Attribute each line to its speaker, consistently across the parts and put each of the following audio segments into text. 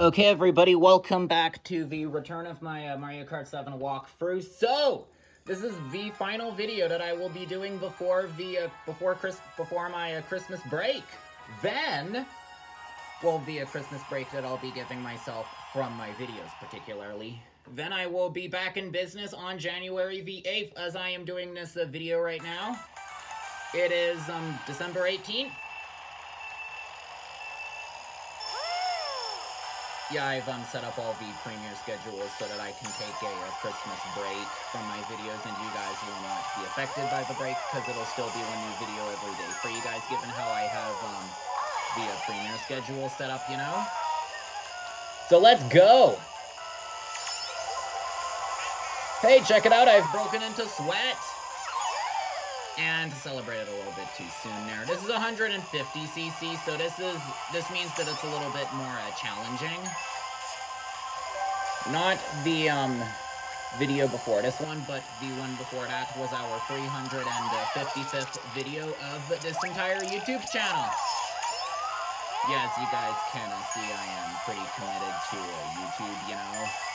Speaker 1: Okay, everybody, welcome back to the return of my uh, Mario Kart 7 walkthrough. So, this is the final video that I will be doing before the uh, before Chris before my uh, Christmas break. Then, will be a Christmas break that I'll be giving myself from my videos, particularly. Then I will be back in business on January the 8th, as I am doing this uh, video right now. It is um December 18th. Yeah, I've um, set up all the premiere schedules so that I can take a, a Christmas break from my videos and you guys will not be affected by the break because it'll still be one new video every day for you guys given how I have um, the uh, premiere schedule set up, you know? So let's go! Hey, check it out, I've broken into sweat! And celebrated a little bit too soon there. This is 150cc, so this is this means that it's a little bit more uh, challenging. Not the um, video before this one, but the one before that was our 355th video of this entire YouTube channel. Yeah, as you guys can see, I am pretty committed to uh, YouTube, you know.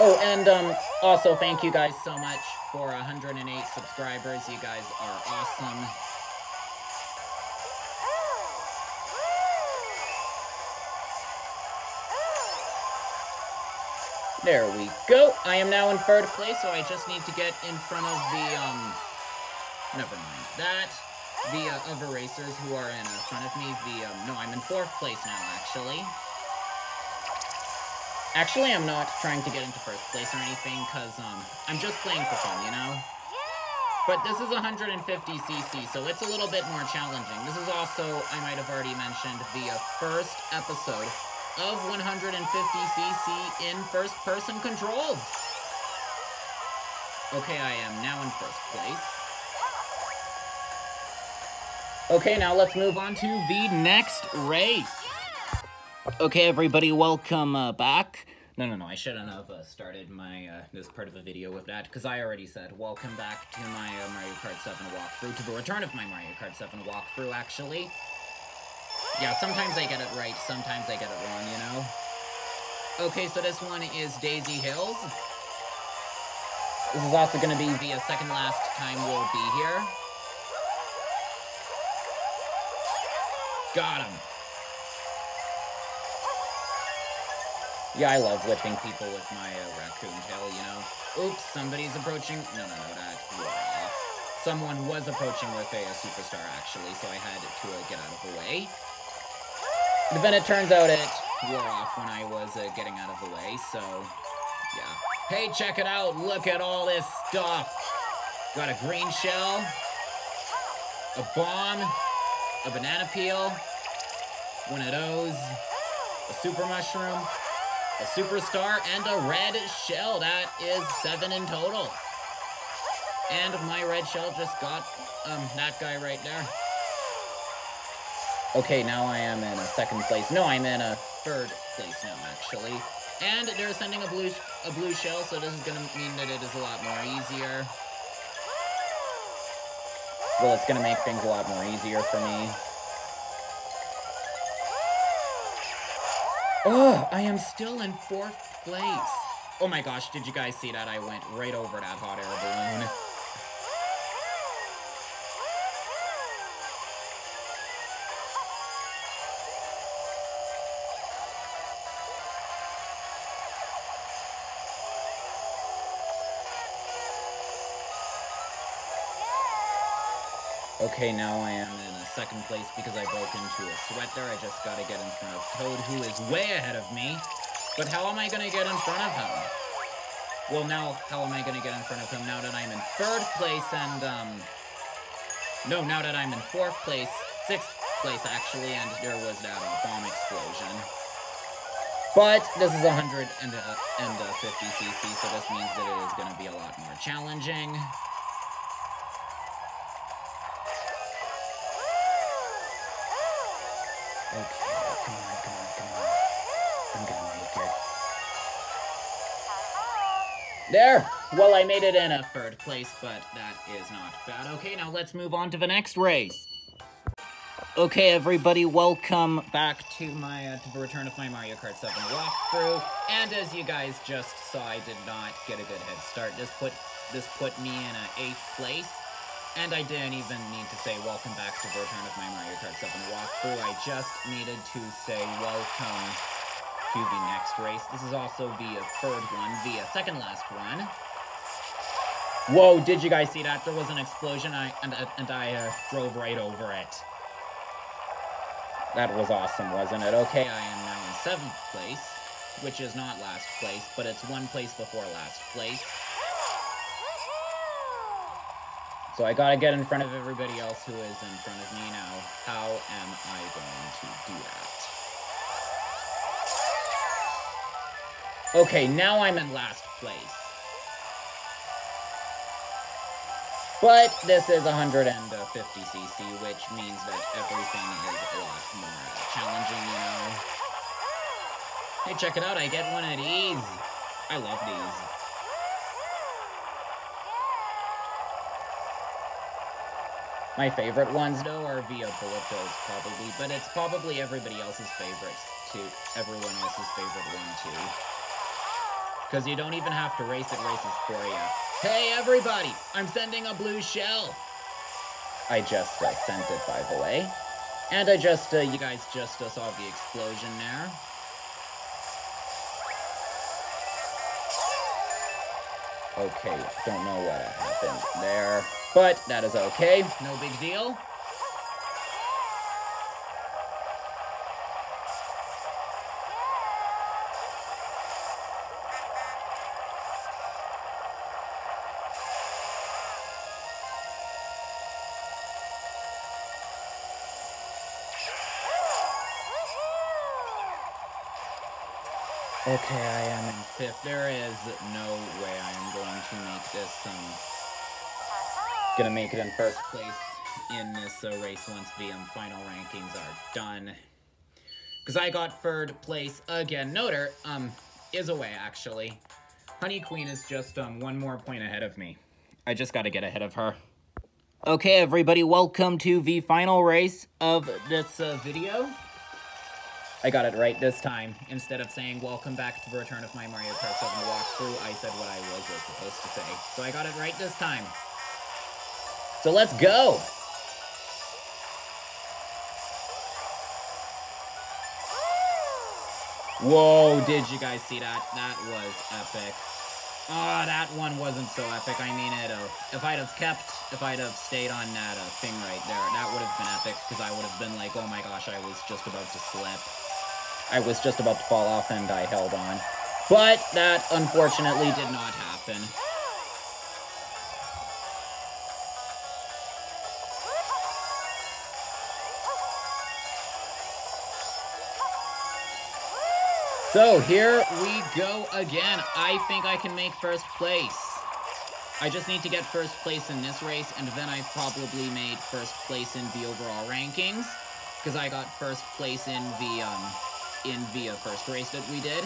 Speaker 1: Oh, and um, also thank you guys so much for 108 subscribers. You guys are awesome. There we go. I am now in third place, so I just need to get in front of the, um, never mind that. The uh, other racers who are in front of me, the, um, no, I'm in fourth place now, actually. Actually, I'm not trying to get into first place or anything, because, um, I'm just playing for fun, you know? But this is 150cc, so it's a little bit more challenging. This is also, I might have already mentioned, the first episode of 150cc in first-person controls. Okay, I am now in first place. Okay, now let's move on to the next race. Okay, everybody, welcome uh, back. No, no, no, I shouldn't have uh, started my, uh, this part of the video with that, because I already said, welcome back to my uh, Mario Kart 7 walkthrough, to the return of my Mario Kart 7 walkthrough, actually. Yeah, sometimes I get it right, sometimes I get it wrong, you know? Okay, so this one is Daisy Hills. This is also going to be the uh, second last time we'll be here. Got him. Yeah, I love whipping people with my uh, raccoon tail, you know? Oops, somebody's approaching. No, no, no, that wore off. Someone was approaching with a, a superstar, actually, so I had to uh, get out of the way. But then it turns out it wore off when I was uh, getting out of the way, so, yeah. Hey, check it out! Look at all this stuff! Got a green shell, a bomb, a banana peel, one of those, a super mushroom, a superstar, and a red shell. That is seven in total. And my red shell just got um that guy right there. Okay, now I am in a second place. No, I'm in a third place now, actually. And they're sending a blue a blue shell, so this is gonna mean that it is a lot more easier. Well, it's gonna make things a lot more easier for me. Oh, I am still in fourth place. Oh my gosh, did you guys see that? I went right over that hot air balloon. Okay, now I am second place because I broke into a sweat there. I just gotta get in front of Toad, who is way ahead of me. But how am I gonna get in front of him? Well, now, how am I gonna get in front of him now that I'm in third place and, um... No, now that I'm in fourth place, sixth place, actually, and there was that uh, bomb explosion. But this is 150cc, so this means that it is gonna be a lot more challenging. There! Well, I made it in a third place, but that is not bad. Okay, now let's move on to the next race. Okay, everybody, welcome back to my uh, to the return of my Mario Kart 7 walkthrough. And as you guys just saw, I did not get a good head start. This put this put me in uh, eighth place, and I didn't even need to say welcome back to the return of my Mario Kart 7 walkthrough. I just needed to say welcome the next race. This is also the third one, the second last one. Whoa! Did you guys see that? There was an explosion, I, and and I uh, drove right over it. That was awesome, wasn't it? Okay, I am now in 7th place, which is not last place, but it's one place before last place. So I gotta get in front of everybody else who is in front of me now. How am I going to do that? Okay, now I'm in last place. But this is 150cc, which means that everything is a lot more challenging, you know. Hey, check it out, I get one of these. I love these. My favorite ones, though, are via bullet bills, probably, but it's probably everybody else's favorites, too. Everyone else's favorite one, too. Because you don't even have to race, it races for you. Hey, everybody! I'm sending a blue shell! I just uh, sent it, by the way. And I just, uh, you guys just uh, saw the explosion there. Okay, don't know what happened there, but that is okay. No big deal. Okay, I am in fifth. There is no way I am going to make this, um, gonna make it in first place in this uh, race once the um, final rankings are done. Because I got third place again. Noter, um, is away, actually. Honey Queen is just, um, one more point ahead of me. I just gotta get ahead of her. Okay, everybody, welcome to the final race of this uh, video. I got it right this time. Instead of saying, welcome back to the return of my Mario Kart 7 walkthrough, I said what I was supposed to say. So I got it right this time. So let's go! Whoa, did you guys see that? That was epic. Oh, that one wasn't so epic. I mean it. Uh, if I'd have kept, if I'd have stayed on that uh, thing right there, that would have been epic, because I would have been like, oh my gosh, I was just about to slip. I was just about to fall off and I held on. But that unfortunately did not happen. So here we go again. I think I can make first place. I just need to get first place in this race, and then I've probably made first place in the overall rankings, because I got first place in the, um, in the first race that we did.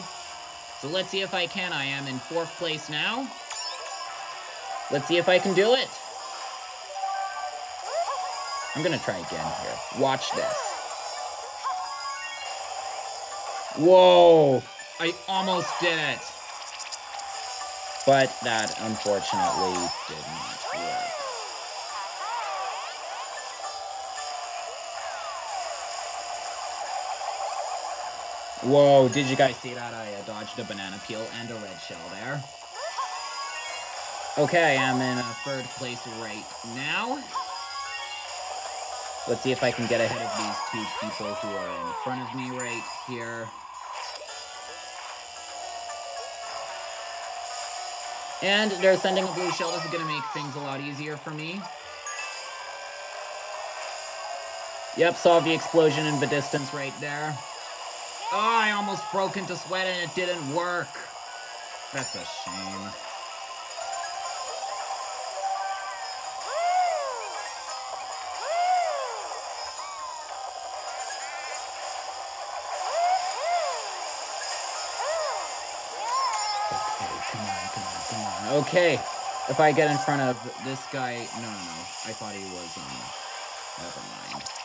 Speaker 1: So let's see if I can. I am in fourth place now. Let's see if I can do it. I'm gonna try again here. Watch this. Whoa! I almost did it. But that unfortunately did not work. Whoa, did you guys see that? I uh, dodged a banana peel and a red shell there. Okay, I am in uh, third place right now. Let's see if I can get ahead of these two people who are in front of me right here. And they're sending a blue shell. This is going to make things a lot easier for me. Yep, saw the explosion in the distance right there. Oh, I almost broke into sweat and it didn't work. That's a shame. Okay, if I get in front of this guy... No, no, no. I thought he was, um... Never mind.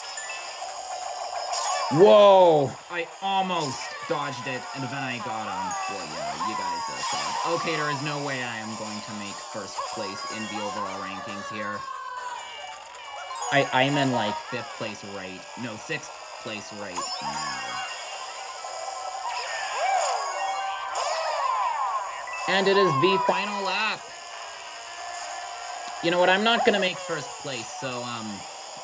Speaker 1: Whoa! I almost dodged it, and then I got him. Well, yeah, you guys uh, saw. Okay, there is no way I am going to make first place in the overall rankings here. I, I'm in, like, fifth place right. No, sixth place right now. And it is the final lap. You know what, I'm not gonna make first place, so, um...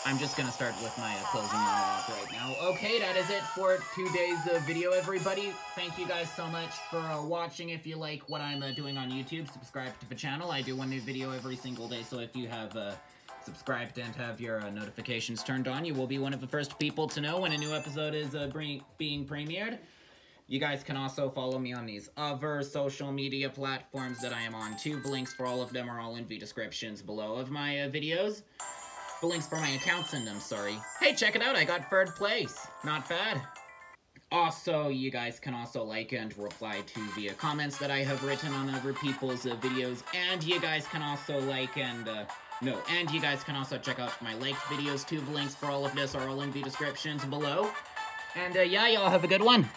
Speaker 1: I'm just gonna start with my uh, closing monologue right now. Okay, that is it for today's uh, video, everybody. Thank you guys so much for uh, watching. If you like what I'm uh, doing on YouTube, subscribe to the channel. I do one new video every single day, so if you have uh, subscribed and have your uh, notifications turned on, you will be one of the first people to know when a new episode is being premiered. You guys can also follow me on these other social media platforms that I am on too. Links for all of them are all in the descriptions below of my videos. The links for my accounts in them, sorry. Hey, check it out, I got third place. Not bad. Also, you guys can also like and reply to the comments that I have written on other people's uh, videos, and you guys can also like and, uh, no, and you guys can also check out my liked videos too. The links for all of this are all in the descriptions below. And, uh, yeah, y'all have a good one.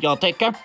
Speaker 1: Y'all take care.